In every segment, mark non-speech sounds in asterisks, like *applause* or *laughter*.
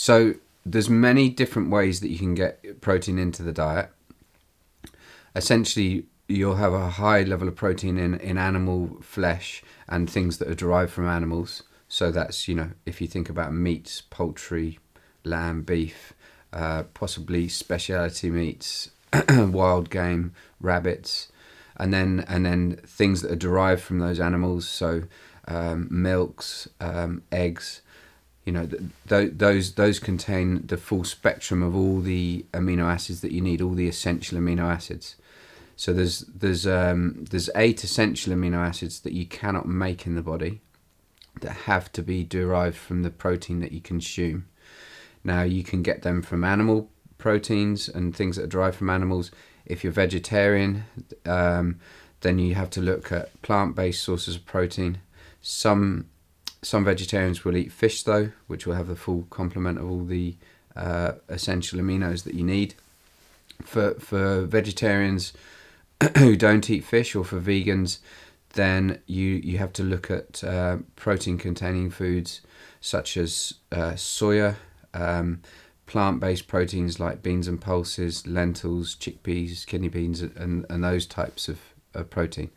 So there's many different ways that you can get protein into the diet. Essentially, you'll have a high level of protein in, in animal flesh and things that are derived from animals. So that's, you know, if you think about meats, poultry, lamb, beef, uh, possibly specialty meats, *clears throat* wild game, rabbits, and then and then things that are derived from those animals. So um, milks, um, eggs, you know, th- th- those those contain the full spectrum of all the amino acids that you need, all the essential amino acids. So there's there's um, there's eight essential amino acids that you cannot make in the body that have to be derived from the protein that you consume. Now you can get them from animal proteins and things that are derived from animals. If you're vegetarian, um, then you have to look at plant-based sources of protein. Some some vegetarians will eat fish though, which will have the full complement of all the uh, essential aminos that you need. For for vegetarians *clears throat* who don't eat fish, or for vegans, then you you have to look at uh, protein-containing foods such as uh, soya, um, plant-based proteins like beans and pulses, lentils, chickpeas, kidney beans, and, and those types of, of protein.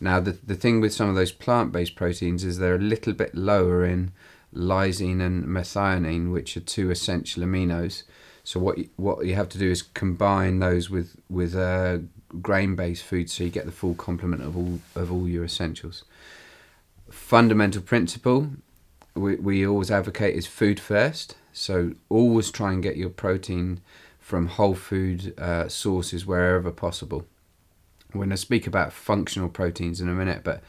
Now, the, the thing with some of those plant-based proteins is they're a little bit lower in lysine and methionine, which are two essential aminos. So what you, what you have to do is combine those with with uh, grain-based foods, so you get the full complement of all of all your essentials. Fundamental principle we, we always advocate is food first. So always try and get your protein from whole food uh, sources wherever possible. We're going to speak about functional proteins in a minute, but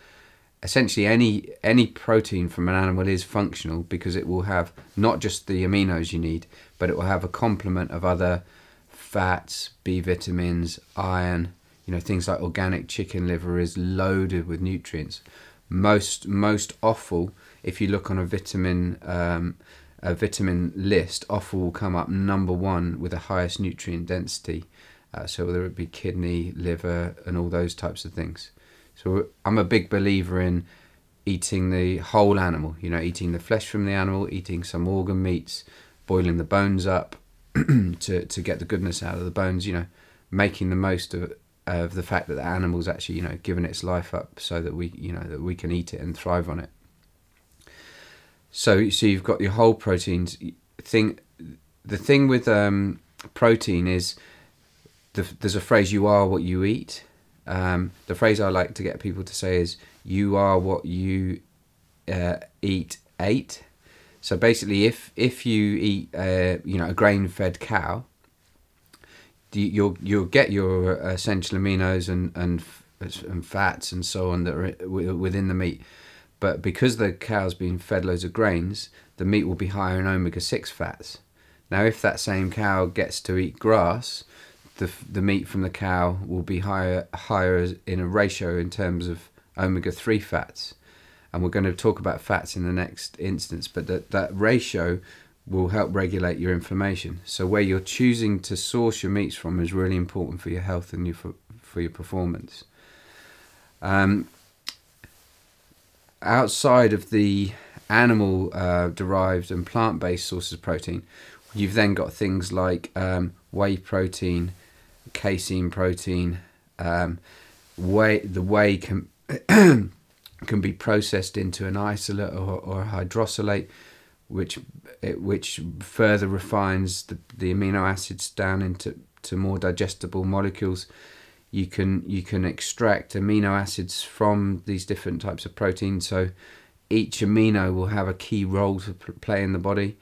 essentially any any protein from an animal is functional because it will have not just the aminos you need, but it will have a complement of other fats, B vitamins, iron. You know things like organic chicken liver is loaded with nutrients. Most most offal, if you look on a vitamin um, a vitamin list, offal will come up number one with the highest nutrient density. Uh, so whether it be kidney, liver, and all those types of things. So I'm a big believer in eating the whole animal. You know, eating the flesh from the animal, eating some organ meats, boiling the bones up *clears throat* to to get the goodness out of the bones. You know, making the most of of the fact that the animal's actually you know given its life up so that we you know that we can eat it and thrive on it. So so you've got your whole proteins. Thing the thing with um, protein is the, there's a phrase you are what you eat. Um, the phrase I like to get people to say is you are what you uh, eat ate. So basically, if if you eat uh, you know a grain fed cow, you'll you'll get your essential aminos and and and fats and so on that are within the meat. But because the cow's been fed loads of grains, the meat will be higher in omega six fats. Now, if that same cow gets to eat grass, the the meat from the cow will be higher higher in a ratio in terms of omega three fats, and we're going to talk about fats in the next instance. But that that ratio will help regulate your inflammation. So where you're choosing to source your meats from is really important for your health and your for, for your performance. Um, outside of the animal uh, derived and plant based sources of protein, you've then got things like um, whey protein, casein protein. Um, whey the whey can *clears throat* can be processed into an isolate or, or a hydrolysate, which which further refines the, the amino acids down into to more digestible molecules. You can you can extract amino acids from these different types of protein. So each amino will have a key role to play in the body.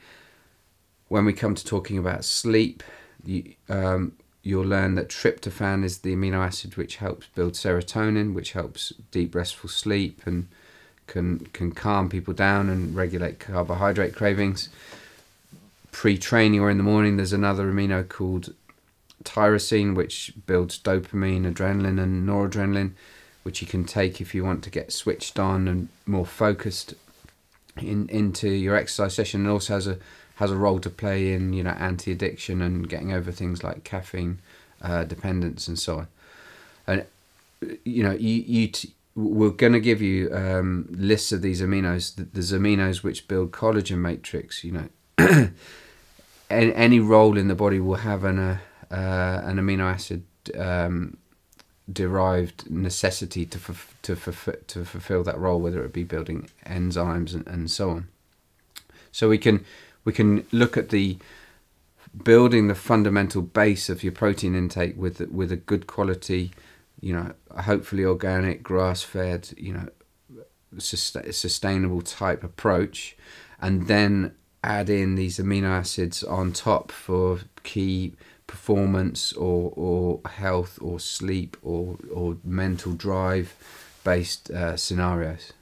When we come to talking about sleep, you, um, you'll learn that tryptophan is the amino acid which helps build serotonin, which helps deep restful sleep and can can calm people down and regulate carbohydrate cravings. Pre-training or in the morning, there's another amino called tyrosine, which builds dopamine, adrenaline, and noradrenaline, which you can take if you want to get switched on and more focused in into your exercise session. And also has a has a role to play in you know anti-addiction and getting over things like caffeine uh, dependence and so on. And you know you you t- we're going to give you um, lists of these aminos. There's aminos which build collagen matrix. You know. *clears throat* any, any role in the body will have an uh, uh, an amino acid um, derived necessity to f- to f- to fulfill that role, whether it be building enzymes and, and so on. So we can we can look at the building the fundamental base of your protein intake with with a good quality, you know, hopefully organic, grass fed, you know, sustainable type approach, and then add in these amino acids on top for key performance or, or health or sleep or, or mental drive based uh, scenarios.